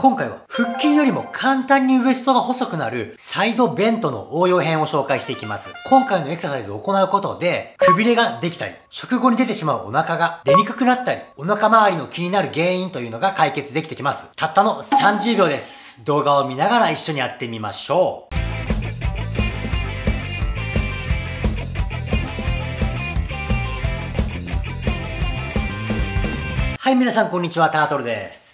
今回は腹筋よりも簡単にウエストが細くなるサイドベントの応用編を紹介していきます。今回のエクササイズを行うことで、くびれができたり、食後に出てしまうお腹が出にくくなったり、お腹周りの気になる原因というのが解決できてきます。たったの30秒です。動画を見ながら一緒にやってみましょう。はい、皆さんこんにちは、タートルです。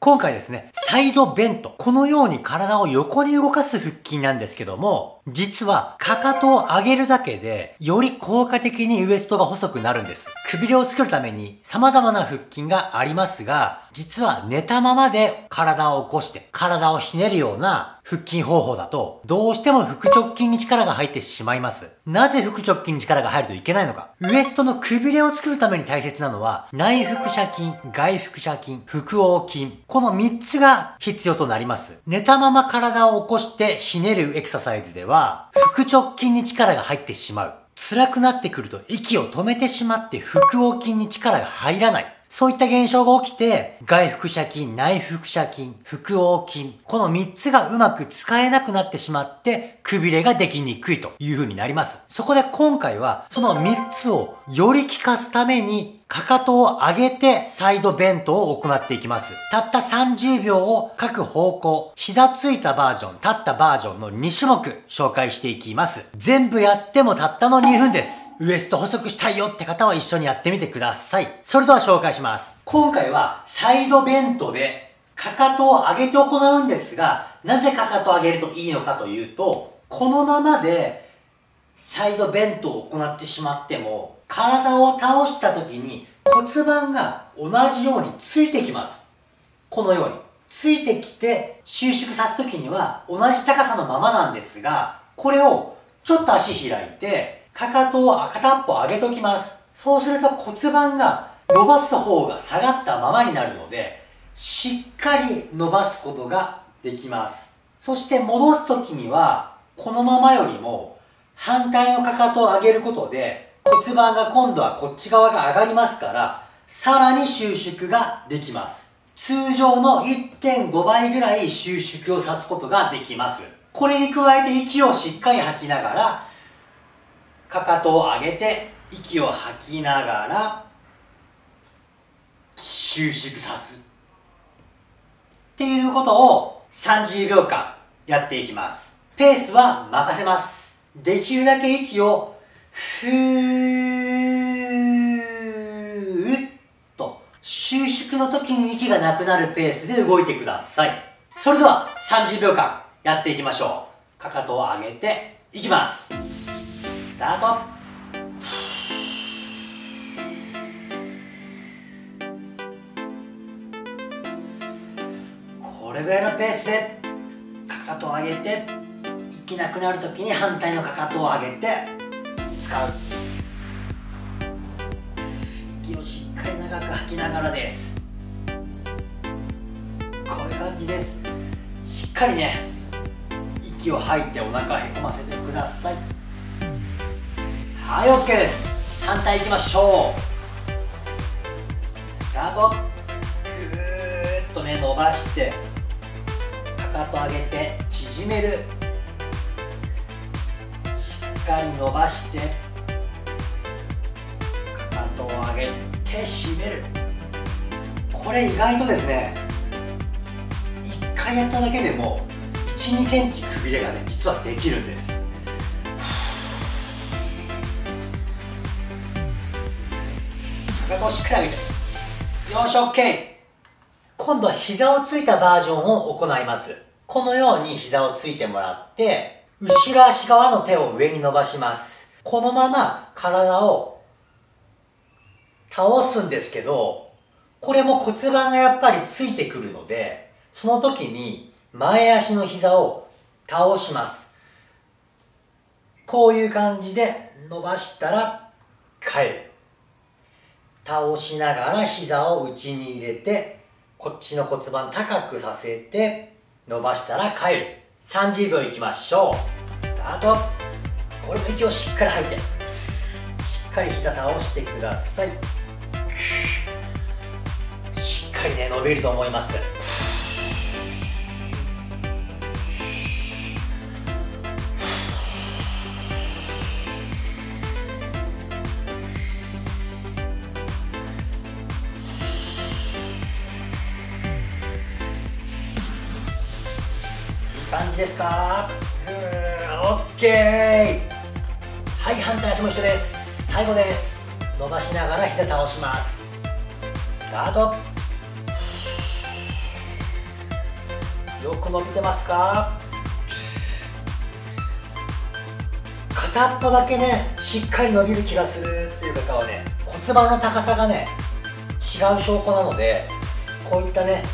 今回ですね、サイドベント。このように体を横に動かす腹筋なんですけども、実は、かかとを上げるだけで、より効果的にウエストが細くなるんです。くびれを作るために様々な腹筋がありますが、実は寝たままで体を起こして、体をひねるような腹筋方法だと、どうしても腹直筋に力が入ってしまいます。なぜ腹直筋に力が入るといけないのか。ウエストのくびれを作るために大切なのは、内腹斜筋、外腹斜筋、腹横筋。この3つが必要となります。寝たまま体を起こしてひねるエクササイズでは、腹直筋に力が入ってしまう。辛くなってくると息を止めてしまって腹横筋に力が入らない。そういった現象が起きて、外腹斜筋、内腹斜筋、腹横筋、この3つがうまく使えなくなってしまって、くびれができにくいという風になります。そこで今回は、その3つをより効かすためにかかとを上げてサイドベントを行っていきます。たった30秒を各方向、膝ついたバージョン、立ったバージョンの2種目紹介していきます。全部やってもたったの2分です。ウエスト細くしたいよって方は一緒にやってみてください。それでは紹介します。今回はサイドベントでかかとを上げて行うんですが、なぜかかとを上げるといいのかというと、このままでサイドベントを行ってしまっても、体を倒した時に骨盤が同じようについてきます。このように。ついてきて収縮さす時には同じ高さのままなんですが、これをちょっと足開いて、かかとを片っぽ上げときます。そうすると骨盤が伸ばす方が下がったままになるので、しっかり伸ばすことができます。そして戻す時には、このままよりも反対のかかとを上げることで骨盤が今度はこっち側が上がりますから、さらに収縮ができます。通常の1.5倍ぐらい収縮をさすことができます。これに加えて息をしっかり吐きながら、かかとを上げて、息を吐きながら、収縮さす。っていうことを30秒間やっていきます。ペースは任せます。できるだけ息をふーっと収縮の時に息がなくなるペースで動いてください。それでは30秒間やっていきましょう。かかとを上げていきます。スタートこれぐらいのペースでかかとを上げて息なくなる時に反対のかかとを上げて使う。息をしっかり長く吐きながらです。こういう感じです。しっかりね息を吐いてお腹へこませてください。はい OK です。反対いきましょう。スタート。ぐーっとね伸ばしてかかと上げて縮める。かり伸ばしてかかとを上げて締める。これ意外とですね1回やっただけでも1 2センチくびれがね実はできるんです。かかとをしっかり上げてよし OK 今度は膝をついたバージョンを行います。このように膝をついてもらって後ろ足側の手を上に伸ばします。このまま体を倒すんですけど、これも骨盤がやっぱりついてくるので、その時に前足の膝を倒します。こういう感じで伸ばしたら帰る。倒しながら膝を内に入れて、こっちの骨盤高くさせて伸ばしたら帰る。30秒いきましょう。スタート。これも息をしっかり吐いて。しっかり膝倒してください。しっかりね伸びると思います。感じですか？うーんオッケー。はい反対足も一緒です。最後です。伸ばしながら膝倒します。スタート。よく伸びてますか？片っぽだけねしっかり伸びる気がするっていう方はね骨盤の高さがね違う証拠なのでこういったね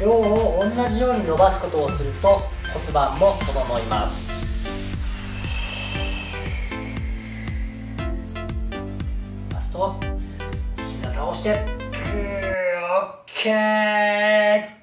量を同じように伸ばすことをすると骨盤も整いますラスト膝倒してオッケー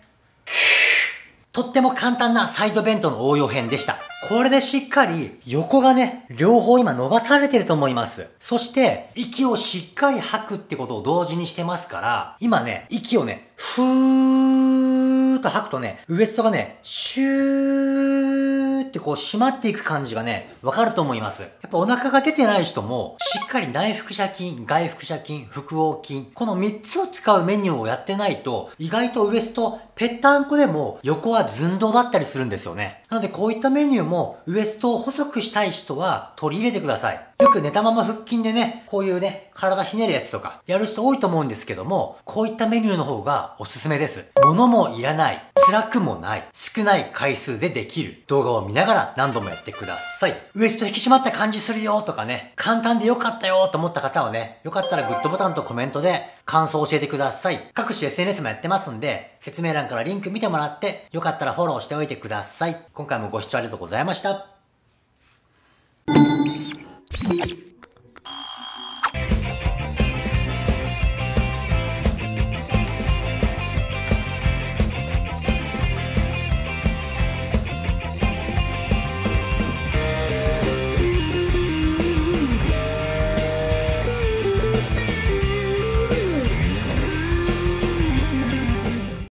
とっても簡単なサイドベントの応用編でした。これでしっかり横がね、両方今伸ばされてると思います。そして、息をしっかり吐くってことを同時にしてますから、今ね、息をね、ふーっと吐くとね、ウエストがね、シューってこう締まっていく感じがね、わかると思います。やっぱお腹が出てない人も、しっかり内腹斜筋、外腹斜筋、腹横筋、この3つを使うメニューをやってないと、意外とウエスト、ぺったんこでも横は寸胴だったりするんですよね。なのでこういったメニューもウエストを細くしたい人は取り入れてください。よく寝たまま腹筋でね、こういうね、体ひねるやつとかやる人多いと思うんですけども、こういったメニューの方がおすすめです。物もいらない。辛くもない。少ない回数でできる。動画を見ながら何度もやってください。ウエスト引き締まった感じするよとかね、簡単でよかったよと思った方はね、よかったらグッドボタンとコメントで感想を教えてください。各種 SNS もやってますんで、説明欄からリンク見てもらって、よかったらフォローしておいてください。今回もご視聴ありがとうございました。